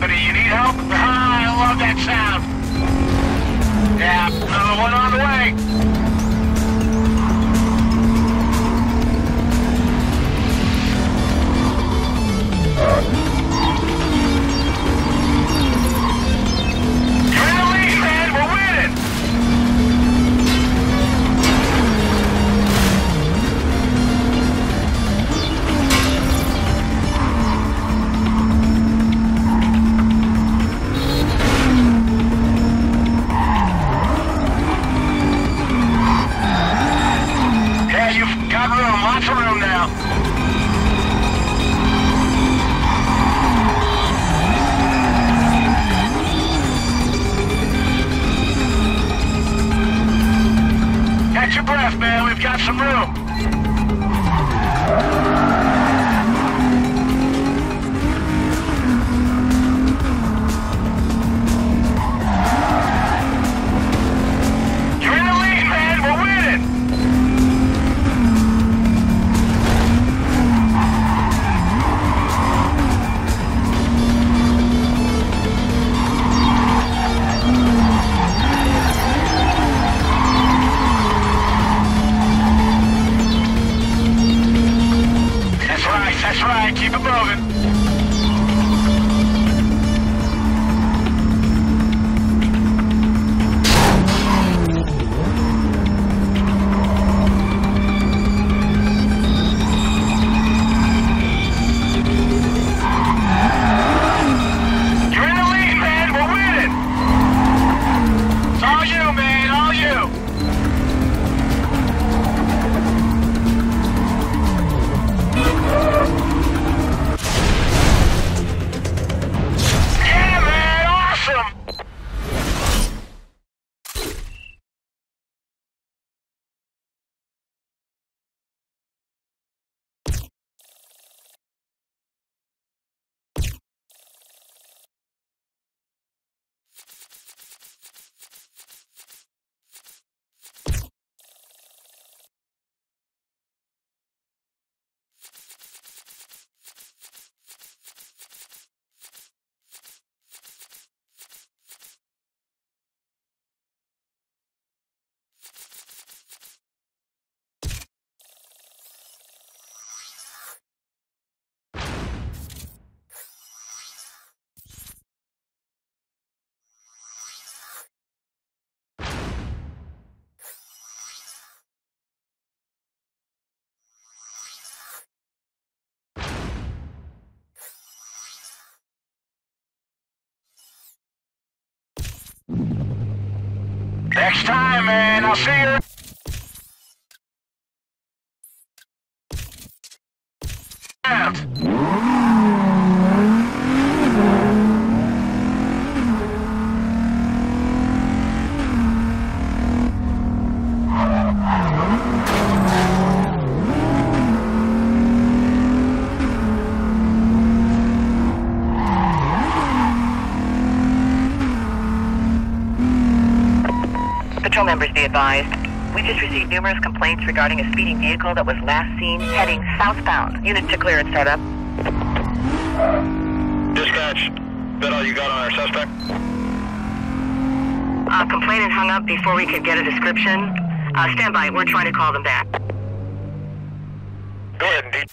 5, you've got company. You need help? Ah, I love that sound. Yeah, another one on the way. Now. Catch your breath, man. We've got some room. Next time, man. I'll see you. Patrol members be advised. We just received numerous complaints regarding a speeding vehicle that was last seen heading southbound. Unit to clear and start up. Dispatch, that all you got on our suspect? Uh, complainant hung up before we could get a description. Uh, stand by. We're trying to call them back. Go ahead, indeed.